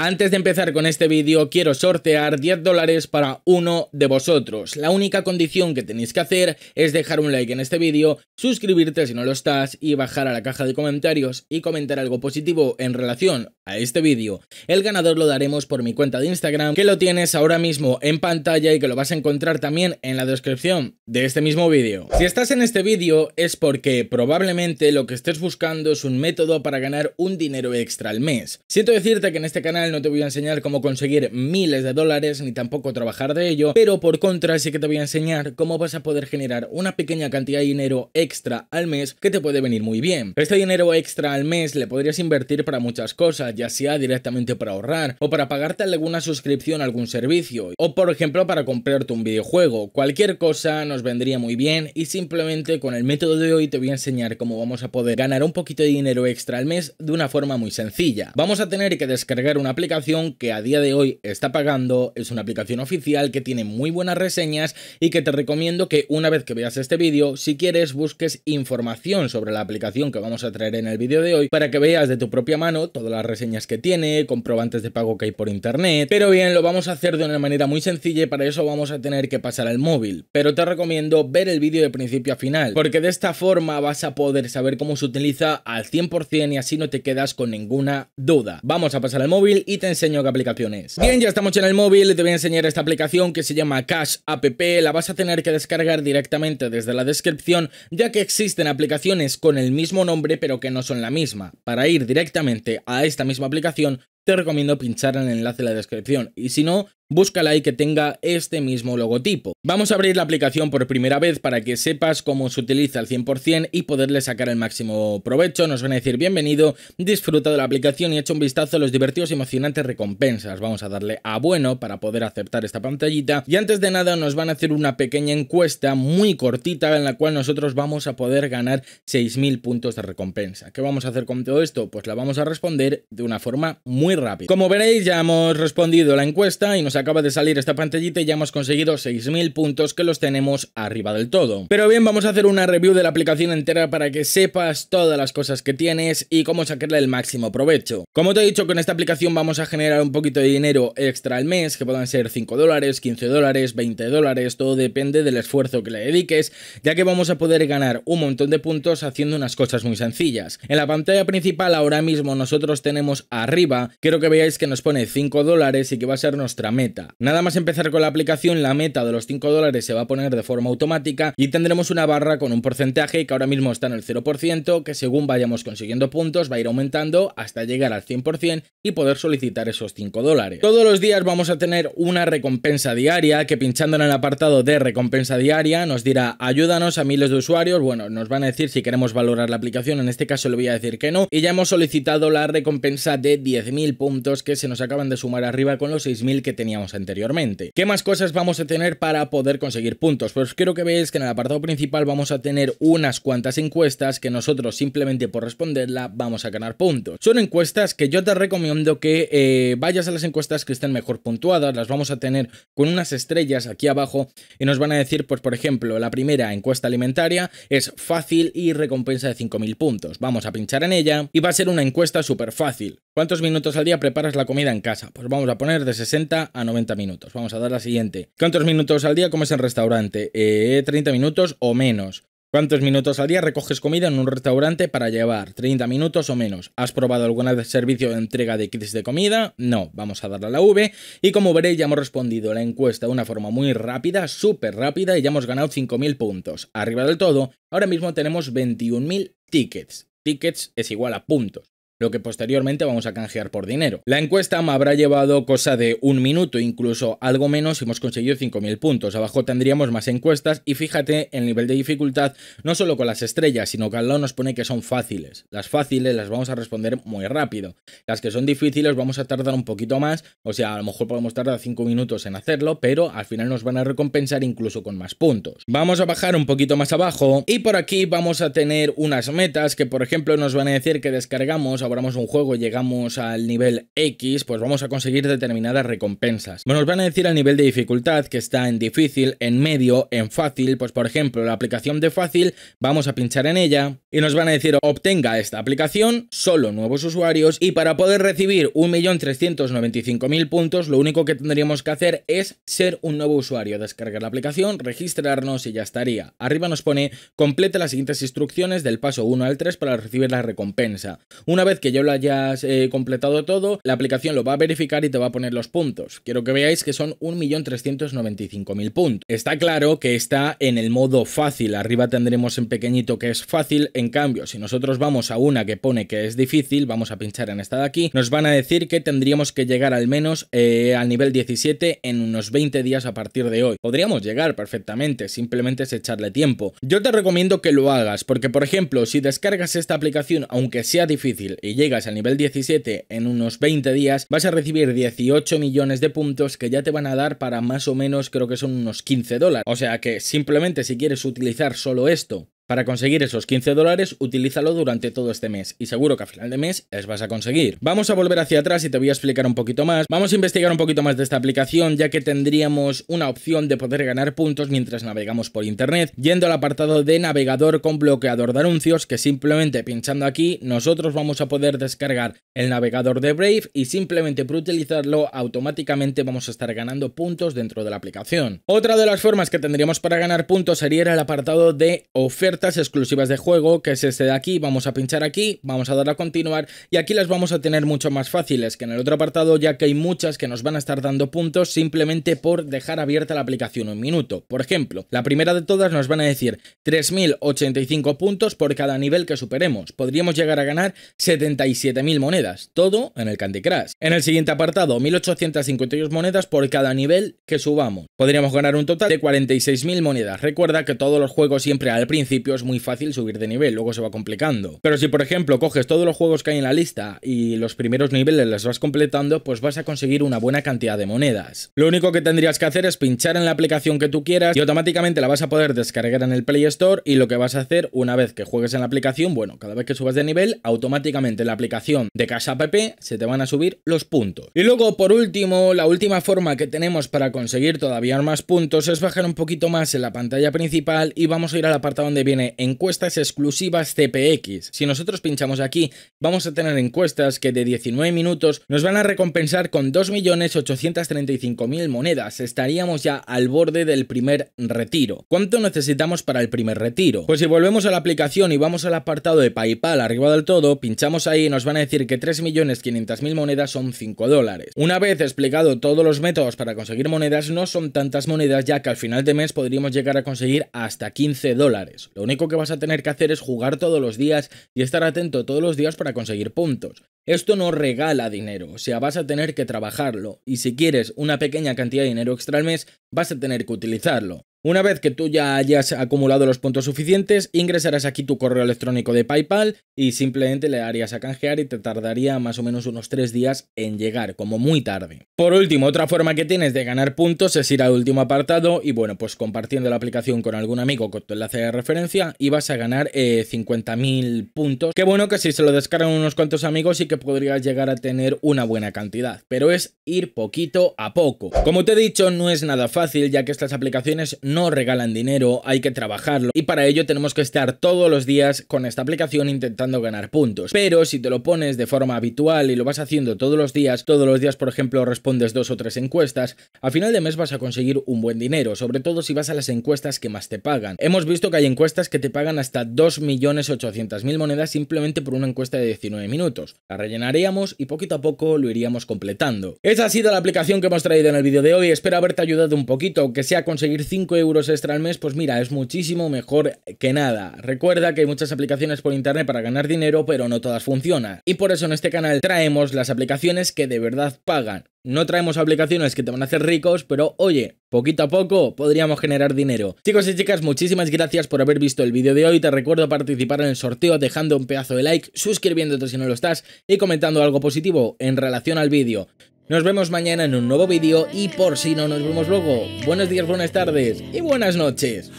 Antes de empezar con este vídeo quiero sortear 10 dólares para uno de vosotros. La única condición que tenéis que hacer es dejar un like en este vídeo, suscribirte si no lo estás y bajar a la caja de comentarios y comentar algo positivo en relación a este vídeo. El ganador lo daremos por mi cuenta de Instagram que lo tienes ahora mismo en pantalla y que lo vas a encontrar también en la descripción de este mismo vídeo. Si estás en este vídeo es porque probablemente lo que estés buscando es un método para ganar un dinero extra al mes. Siento decirte que en este canal no te voy a enseñar cómo conseguir miles de dólares ni tampoco trabajar de ello, pero por contra sí que te voy a enseñar cómo vas a poder generar una pequeña cantidad de dinero extra al mes que te puede venir muy bien. Este dinero extra al mes le podrías invertir para muchas cosas, ya sea directamente para ahorrar o para pagarte alguna suscripción a algún servicio o por ejemplo para comprarte un videojuego. Cualquier cosa nos vendría muy bien y simplemente con el método de hoy te voy a enseñar cómo vamos a poder ganar un poquito de dinero extra al mes de una forma muy sencilla. Vamos a tener que descargar una aplicación que a día de hoy está pagando, es una aplicación oficial que tiene muy buenas reseñas y que te recomiendo que una vez que veas este vídeo, si quieres busques información sobre la aplicación que vamos a traer en el vídeo de hoy para que veas de tu propia mano todas las reseñas que tiene, comprobantes de pago que hay por internet, pero bien, lo vamos a hacer de una manera muy sencilla y para eso vamos a tener que pasar al móvil, pero te recomiendo ver el vídeo de principio a final, porque de esta forma vas a poder saber cómo se utiliza al 100% y así no te quedas con ninguna duda. Vamos a pasar al móvil y te enseño qué aplicación es. Bien, ya estamos en el móvil te voy a enseñar esta aplicación que se llama Cash App. La vas a tener que descargar directamente desde la descripción, ya que existen aplicaciones con el mismo nombre pero que no son la misma. Para ir directamente a esta misma aplicación, te recomiendo pinchar en el enlace en la descripción y si no, búscala y que tenga este mismo logotipo. Vamos a abrir la aplicación por primera vez para que sepas cómo se utiliza al 100% y poderle sacar el máximo provecho. Nos van a decir bienvenido, disfruta de la aplicación y echa un vistazo a los divertidos y emocionantes recompensas. Vamos a darle a bueno para poder aceptar esta pantallita y antes de nada nos van a hacer una pequeña encuesta muy cortita en la cual nosotros vamos a poder ganar 6.000 puntos de recompensa. ¿Qué vamos a hacer con todo esto? Pues la vamos a responder de una forma muy rápida. Como veréis ya hemos respondido la encuesta y nos acaba de salir esta pantallita y ya hemos conseguido 6.000 puntos que los tenemos arriba del todo. Pero bien, vamos a hacer una review de la aplicación entera para que sepas todas las cosas que tienes y cómo sacarle el máximo provecho. Como te he dicho, con esta aplicación vamos a generar un poquito de dinero extra al mes, que puedan ser 5 dólares, 15 dólares, 20 dólares, todo depende del esfuerzo que le dediques, ya que vamos a poder ganar un montón de puntos haciendo unas cosas muy sencillas. En la pantalla principal ahora mismo nosotros tenemos arriba, quiero que veáis que nos pone 5 dólares y que va a ser nuestra meta. Nada más empezar con la aplicación, la meta de los 5 dólares se va a poner de forma automática y tendremos una barra con un porcentaje que ahora mismo está en el 0%, que según vayamos consiguiendo puntos va a ir aumentando hasta llegar al 100% y poder solicitar esos 5 dólares. Todos los días vamos a tener una recompensa diaria que pinchando en el apartado de recompensa diaria nos dirá ayúdanos a miles de usuarios, bueno, nos van a decir si queremos valorar la aplicación, en este caso le voy a decir que no, y ya hemos solicitado la recompensa de 10.000 puntos que se nos acaban de sumar arriba con los 6.000 que teníamos anteriormente. ¿Qué más cosas vamos a tener para poder conseguir puntos? Pues quiero que veáis que en el apartado principal vamos a tener unas cuantas encuestas que nosotros simplemente por responderla vamos a ganar puntos. Son encuestas que yo te recomiendo que eh, vayas a las encuestas que estén mejor puntuadas, las vamos a tener con unas estrellas aquí abajo y nos van a decir, pues por ejemplo, la primera encuesta alimentaria es fácil y recompensa de 5.000 puntos. Vamos a pinchar en ella y va a ser una encuesta súper fácil. ¿Cuántos minutos al día preparas la comida en casa? Pues vamos a poner de 60 a 90 minutos. Vamos a dar la siguiente. ¿Cuántos minutos al día comes en restaurante? Eh, 30 minutos o menos. ¿Cuántos minutos al día recoges comida en un restaurante para llevar? 30 minutos o menos. ¿Has probado algún servicio de entrega de kits de comida? No, vamos a darle a la V. Y como veréis ya hemos respondido la encuesta de una forma muy rápida, súper rápida y ya hemos ganado 5.000 puntos. Arriba del todo, ahora mismo tenemos 21.000 tickets. Tickets es igual a puntos lo que posteriormente vamos a canjear por dinero. La encuesta me habrá llevado cosa de un minuto, incluso algo menos, y hemos conseguido 5.000 puntos. Abajo tendríamos más encuestas y fíjate el nivel de dificultad, no solo con las estrellas, sino que al lado nos pone que son fáciles. Las fáciles las vamos a responder muy rápido. Las que son difíciles vamos a tardar un poquito más, o sea, a lo mejor podemos tardar 5 minutos en hacerlo, pero al final nos van a recompensar incluso con más puntos. Vamos a bajar un poquito más abajo y por aquí vamos a tener unas metas que por ejemplo nos van a decir que descargamos abramos un juego y llegamos al nivel X, pues vamos a conseguir determinadas recompensas. Nos van a decir el nivel de dificultad que está en difícil, en medio, en fácil, pues por ejemplo la aplicación de fácil, vamos a pinchar en ella y nos van a decir obtenga esta aplicación, solo nuevos usuarios y para poder recibir 1.395.000 puntos lo único que tendríamos que hacer es ser un nuevo usuario, descargar la aplicación, registrarnos y ya estaría. Arriba nos pone complete las siguientes instrucciones del paso 1 al 3 para recibir la recompensa. Una vez que ya lo hayas eh, completado todo, la aplicación lo va a verificar y te va a poner los puntos. Quiero que veáis que son 1.395.000 puntos. Está claro que está en el modo fácil. Arriba tendremos en pequeñito que es fácil. En cambio, si nosotros vamos a una que pone que es difícil, vamos a pinchar en esta de aquí, nos van a decir que tendríamos que llegar al menos eh, al nivel 17 en unos 20 días a partir de hoy. Podríamos llegar perfectamente, simplemente es echarle tiempo. Yo te recomiendo que lo hagas, porque por ejemplo, si descargas esta aplicación, aunque sea difícil, y llegas al nivel 17 en unos 20 días, vas a recibir 18 millones de puntos que ya te van a dar para más o menos, creo que son unos 15 dólares. O sea que simplemente si quieres utilizar solo esto para conseguir esos 15 dólares, utilízalo durante todo este mes y seguro que a final de mes les vas a conseguir. Vamos a volver hacia atrás y te voy a explicar un poquito más. Vamos a investigar un poquito más de esta aplicación ya que tendríamos una opción de poder ganar puntos mientras navegamos por internet, yendo al apartado de navegador con bloqueador de anuncios que simplemente pinchando aquí nosotros vamos a poder descargar el navegador de Brave y simplemente por utilizarlo automáticamente vamos a estar ganando puntos dentro de la aplicación. Otra de las formas que tendríamos para ganar puntos sería el apartado de oferta exclusivas de juego, que es este de aquí, vamos a pinchar aquí, vamos a dar a continuar y aquí las vamos a tener mucho más fáciles que en el otro apartado ya que hay muchas que nos van a estar dando puntos simplemente por dejar abierta la aplicación un minuto. Por ejemplo, la primera de todas nos van a decir 3.085 puntos por cada nivel que superemos. Podríamos llegar a ganar 77.000 monedas, todo en el Candy Crush. En el siguiente apartado, 1.852 monedas por cada nivel que subamos. Podríamos ganar un total de 46.000 monedas. Recuerda que todos los juegos siempre al principio es muy fácil subir de nivel, luego se va complicando. Pero si por ejemplo coges todos los juegos que hay en la lista y los primeros niveles los vas completando, pues vas a conseguir una buena cantidad de monedas. Lo único que tendrías que hacer es pinchar en la aplicación que tú quieras y automáticamente la vas a poder descargar en el Play Store y lo que vas a hacer una vez que juegues en la aplicación, bueno, cada vez que subas de nivel, automáticamente en la aplicación de Casa App se te van a subir los puntos. Y luego, por último, la última forma que tenemos para conseguir todavía más puntos es bajar un poquito más en la pantalla principal y vamos a ir al apartado donde viene encuestas exclusivas CPX. Si nosotros pinchamos aquí, vamos a tener encuestas que de 19 minutos nos van a recompensar con 2.835.000 monedas. Estaríamos ya al borde del primer retiro. ¿Cuánto necesitamos para el primer retiro? Pues si volvemos a la aplicación y vamos al apartado de PayPal arriba del todo, pinchamos ahí y nos van a decir que 3.500.000 monedas son 5 dólares. Una vez explicado todos los métodos para conseguir monedas, no son tantas monedas ya que al final de mes podríamos llegar a conseguir hasta 15 dólares. Lo único que vas a tener que hacer es jugar todos los días y estar atento todos los días para conseguir puntos. Esto no regala dinero, o sea, vas a tener que trabajarlo y si quieres una pequeña cantidad de dinero extra al mes, vas a tener que utilizarlo. Una vez que tú ya hayas acumulado los puntos suficientes, ingresarás aquí tu correo electrónico de PayPal y simplemente le darías a canjear y te tardaría más o menos unos 3 días en llegar, como muy tarde. Por último, otra forma que tienes de ganar puntos es ir al último apartado y bueno, pues compartiendo la aplicación con algún amigo con tu enlace de referencia y vas a ganar 50.000 eh, puntos. Qué bueno que si se lo descargan unos cuantos amigos sí que podrías llegar a tener una buena cantidad, pero es ir poquito a poco. Como te he dicho, no es nada fácil ya que estas aplicaciones no regalan dinero, hay que trabajarlo y para ello tenemos que estar todos los días con esta aplicación intentando ganar puntos. Pero si te lo pones de forma habitual y lo vas haciendo todos los días, todos los días por ejemplo respondes dos o tres encuestas, a final de mes vas a conseguir un buen dinero, sobre todo si vas a las encuestas que más te pagan. Hemos visto que hay encuestas que te pagan hasta 2.800.000 monedas simplemente por una encuesta de 19 minutos. La rellenaríamos y poquito a poco lo iríamos completando. Esa ha sido la aplicación que hemos traído en el vídeo de hoy, espero haberte ayudado un poquito, que sea conseguir 5 euros extra al mes, pues mira, es muchísimo mejor que nada. Recuerda que hay muchas aplicaciones por internet para ganar dinero, pero no todas funcionan. Y por eso en este canal traemos las aplicaciones que de verdad pagan. No traemos aplicaciones que te van a hacer ricos, pero oye, poquito a poco podríamos generar dinero. Chicos y chicas, muchísimas gracias por haber visto el vídeo de hoy. Te recuerdo participar en el sorteo dejando un pedazo de like, suscribiéndote si no lo estás y comentando algo positivo en relación al vídeo. Nos vemos mañana en un nuevo vídeo y por si no nos vemos luego, buenos días, buenas tardes y buenas noches.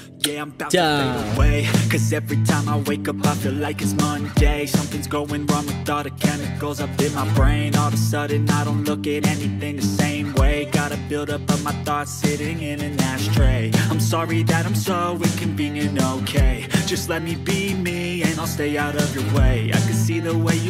Build up of my thoughts sitting in an ashtray. I'm sorry that I'm so inconvenient, okay. Just let me be me and I'll stay out of your way. I can see the way you